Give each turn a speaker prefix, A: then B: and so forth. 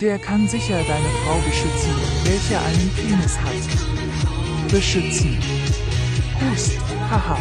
A: Der kann sicher deine Frau beschützen, welche einen Penis hat. Beschützen. Hust, haha.